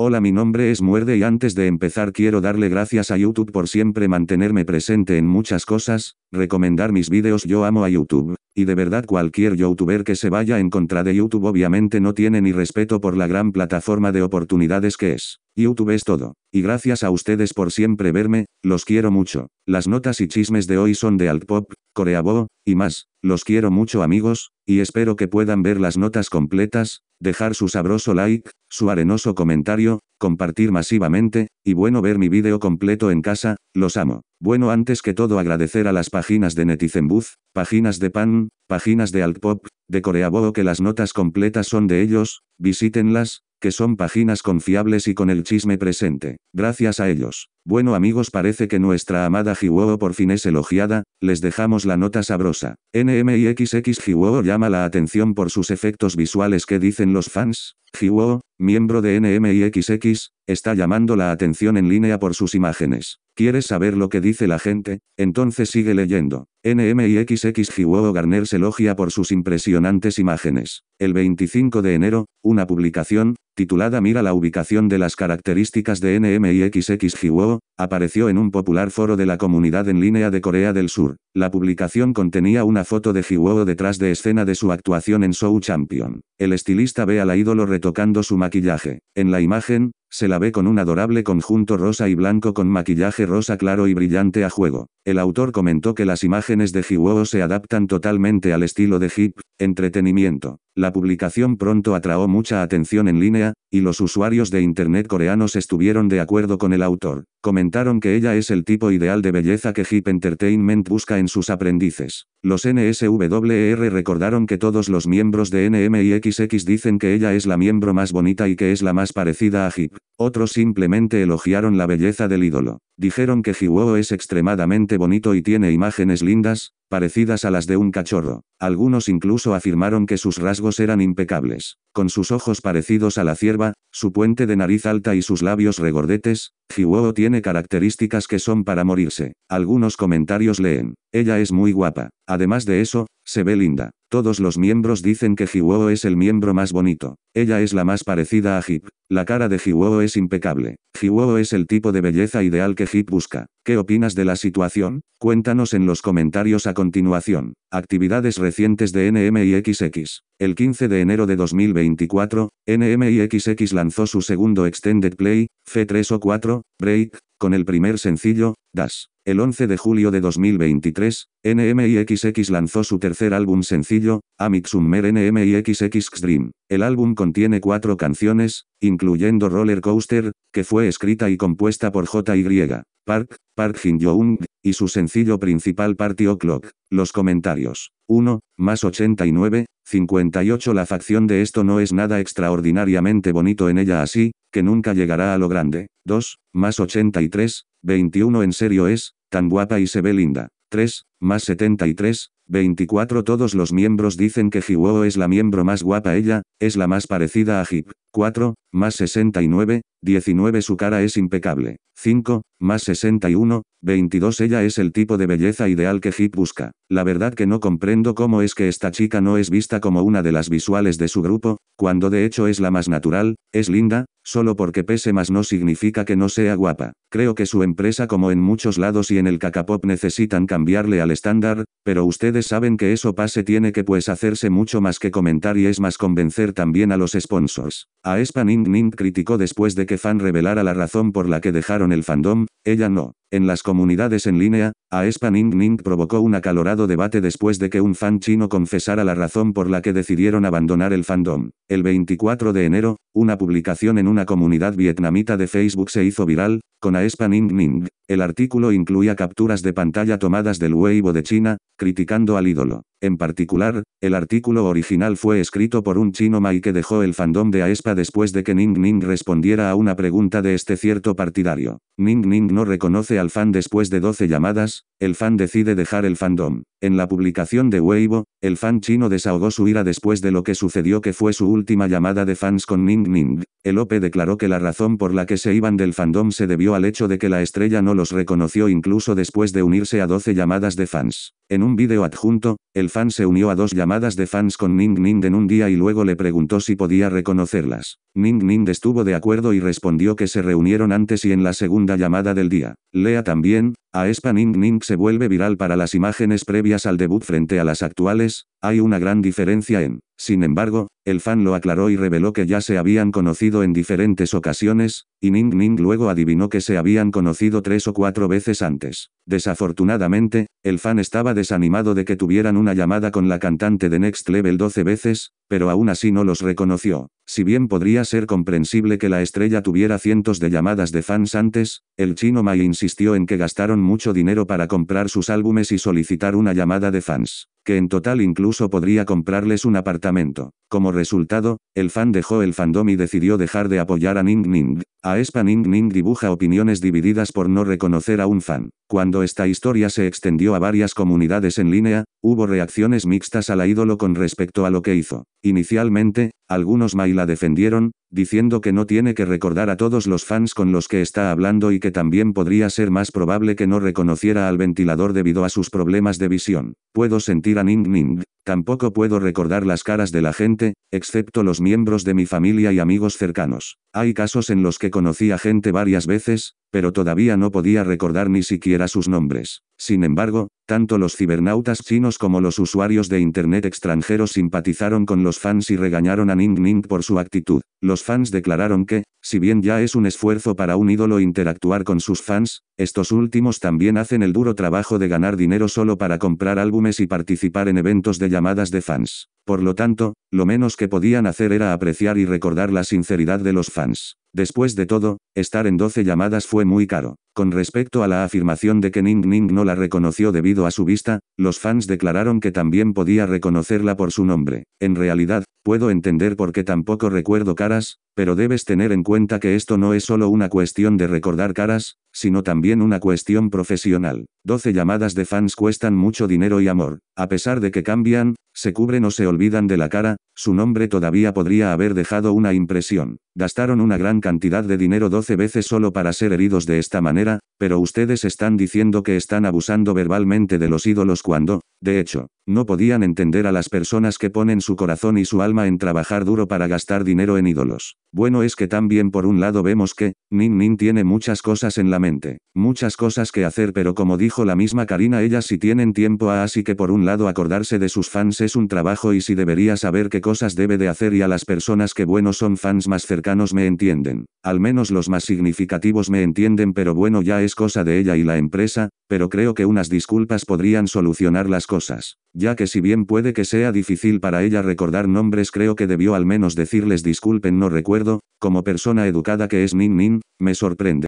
Hola mi nombre es Muerde y antes de empezar quiero darle gracias a YouTube por siempre mantenerme presente en muchas cosas, recomendar mis vídeos yo amo a YouTube, y de verdad cualquier youtuber que se vaya en contra de YouTube obviamente no tiene ni respeto por la gran plataforma de oportunidades que es. YouTube es todo. Y gracias a ustedes por siempre verme, los quiero mucho. Las notas y chismes de hoy son de Altpop, Coreabo, y más. Los quiero mucho amigos, y espero que puedan ver las notas completas, dejar su sabroso like, su arenoso comentario, compartir masivamente, y bueno ver mi vídeo completo en casa, los amo. Bueno antes que todo agradecer a las páginas de Netizen Booth, páginas de Pan, páginas de Altpop, de Coreabo que las notas completas son de ellos, visítenlas, que son páginas confiables y con el chisme presente. Gracias a ellos. Bueno amigos parece que nuestra amada Jiwoo por fin es elogiada, les dejamos la nota sabrosa. NMIXX Jiwoo llama la atención por sus efectos visuales que dicen los fans. Jiwoo, miembro de NMIXX, está llamando la atención en línea por sus imágenes. ¿Quieres saber lo que dice la gente? Entonces sigue leyendo. NMIXX Jiwoo Garner se elogia por sus impresionantes imágenes. El 25 de enero, una publicación, titulada Mira la ubicación de las características de NMIXX Jiwoo, apareció en un popular foro de la comunidad en línea de Corea del Sur. La publicación contenía una foto de Jiwoo detrás de escena de su actuación en Show Champion. El estilista ve a la ídolo retocando su maquillaje. En la imagen, se la ve con un adorable conjunto rosa y blanco con maquillaje rosa claro y brillante a juego. El autor comentó que las imágenes de Jiwoo se adaptan totalmente al estilo de hip, entretenimiento. La publicación pronto atraó mucha atención en línea, y los usuarios de Internet coreanos estuvieron de acuerdo con el autor. Comentaron que ella es el tipo ideal de belleza que Hip Entertainment busca en sus aprendices. Los NSWR recordaron que todos los miembros de NMIXX dicen que ella es la miembro más bonita y que es la más parecida a Hip. Otros simplemente elogiaron la belleza del ídolo. Dijeron que Jiwoo es extremadamente bonito y tiene imágenes lindas, parecidas a las de un cachorro. Algunos incluso afirmaron que sus rasgos eran impecables. Con sus ojos parecidos a la cierva, su puente de nariz alta y sus labios regordetes, Jiwoo tiene características que son para morirse. Algunos comentarios leen, ella es muy guapa. Además de eso, se ve linda. Todos los miembros dicen que Jiwoo es el miembro más bonito. Ella es la más parecida a Hip. La cara de Jiwoo es impecable. Jiwoo es el tipo de belleza ideal que Hip busca. ¿Qué opinas de la situación? Cuéntanos en los comentarios a continuación. Actividades recientes de NMIXX. El 15 de enero de 2024, NMIXX lanzó su segundo Extended Play, F3 o 4, Break, con el primer sencillo, Dash. El 11 de julio de 2023, NMIXX lanzó su tercer álbum sencillo, Amix Summer NMIXX Dream. El álbum contiene cuatro canciones, incluyendo Roller Coaster, que fue escrita y compuesta por J.Y. Park, Park Jin Young, y su sencillo principal Party O'Clock. Los comentarios. 1, más 89, 58 La facción de esto no es nada extraordinariamente bonito en ella así, que nunca llegará a lo grande. 2, más 83, 21 En serio es, tan guapa y se ve linda. 3, más 73, 24 Todos los miembros dicen que Jiwoo es la miembro más guapa ella, es la más parecida a Hip. 4, más 69, 19 Su cara es impecable. 5, más 61, 22 Ella es el tipo de belleza ideal que Hip busca. La verdad que no comprendo cómo es que esta chica no es vista como una de las visuales de su grupo, cuando de hecho es la más natural, es linda, solo porque pese más no significa que no sea guapa. Creo que su empresa como en muchos lados y en el cacapop necesitan cambiarle al estándar, pero ustedes saben que eso pase tiene que pues hacerse mucho más que comentar y es más convencer también a los sponsors. A Espa Ning Ning criticó después de que fan revelara la razón por la que dejaron el fandom, ella no. En las comunidades en línea, Aespa Ning Ning provocó un acalorado debate después de que un fan chino confesara la razón por la que decidieron abandonar el fandom. El 24 de enero, una publicación en una comunidad vietnamita de Facebook se hizo viral, con Aespa Ning Ning. El artículo incluía capturas de pantalla tomadas del Weibo de China, criticando al ídolo. En particular, el artículo original fue escrito por un chino Mai que dejó el fandom de Aespa después de que Ning Ning respondiera a una pregunta de este cierto partidario. Ning Ning no reconoce al fan después de 12 llamadas, el fan decide dejar el fandom. En la publicación de Weibo, el fan chino desahogó su ira después de lo que sucedió que fue su última llamada de fans con Ning Ning. El OP declaró que la razón por la que se iban del fandom se debió al hecho de que la estrella no los reconoció incluso después de unirse a 12 llamadas de fans. En un vídeo adjunto, el fan se unió a dos llamadas de fans con Ning Ning en un día y luego le preguntó si podía reconocerlas. Ning Ning estuvo de acuerdo y respondió que se reunieron antes y en la segunda llamada del día. Lea también, a Espa Ning Ning se vuelve viral para las imágenes previas al debut frente a las actuales, hay una gran diferencia en. Sin embargo, el fan lo aclaró y reveló que ya se habían conocido en diferentes ocasiones, y Ning Ning luego adivinó que se habían conocido tres o cuatro veces antes. Desafortunadamente, el fan estaba desanimado de que tuvieran una llamada con la cantante de Next Level 12 veces, pero aún así no los reconoció. Si bien podría ser comprensible que la estrella tuviera cientos de llamadas de fans antes, el chino Mai insistió en que gastaron mucho dinero para comprar sus álbumes y solicitar una llamada de fans, que en total incluso podría comprarles un apartamento. Como resultado, el fan dejó el fandom y decidió dejar de apoyar a Ning Ning. A Espa Ning Ning dibuja opiniones divididas por no reconocer a un fan. Cuando esta historia se extendió a varias comunidades en línea, hubo reacciones mixtas a la ídolo con respecto a lo que hizo. Inicialmente, algunos Mai la defendieron, diciendo que no tiene que recordar a todos los fans con los que está hablando y que también podría ser más probable que no reconociera al ventilador debido a sus problemas de visión. Puedo sentir a Ning Ning, tampoco puedo recordar las caras de la gente, excepto los miembros de mi familia y amigos cercanos. Hay casos en los que conocí a gente varias veces, pero todavía no podía recordar ni siquiera sus nombres. Sin embargo, tanto los cibernautas chinos como los usuarios de Internet extranjeros simpatizaron con los fans y regañaron a Ning Ning por su actitud. Los fans declararon que, si bien ya es un esfuerzo para un ídolo interactuar con sus fans, estos últimos también hacen el duro trabajo de ganar dinero solo para comprar álbumes y participar en eventos de llamadas de fans. Por lo tanto, lo menos que podían hacer era apreciar y recordar la sinceridad de los fans. Después de todo, estar en 12 llamadas fue muy caro. Con respecto a la afirmación de que Ning Ning no la reconoció debido a su vista, los fans declararon que también podía reconocerla por su nombre. En realidad, puedo entender por qué tampoco recuerdo caras, pero debes tener en cuenta que esto no es solo una cuestión de recordar caras, sino también una cuestión profesional. 12 llamadas de fans cuestan mucho dinero y amor. A pesar de que cambian, se cubren o se olvidan de la cara, su nombre todavía podría haber dejado una impresión. Gastaron una gran cantidad de dinero 12 veces solo para ser heridos de esta manera, pero ustedes están diciendo que están abusando verbalmente de los ídolos cuando, de hecho, no podían entender a las personas que ponen su corazón y su alma en trabajar duro para gastar dinero en ídolos. Bueno es que también por un lado vemos que, Nin Nin tiene muchas cosas en la mente, muchas cosas que hacer pero como dijo la misma Karina ellas si tienen tiempo a así que por un lado acordarse de sus fans es un trabajo y si debería saber qué cosas debe de hacer y a las personas que bueno son fans más cercanos me entienden. Al menos los más significativos me entienden pero bueno ya es cosa de ella y la empresa, pero creo que unas disculpas podrían solucionar las cosas. Ya que si bien puede que sea difícil para ella recordar nombres creo que debió al menos decirles disculpen no recuerdo, como persona educada que es Nin Nin, me sorprende.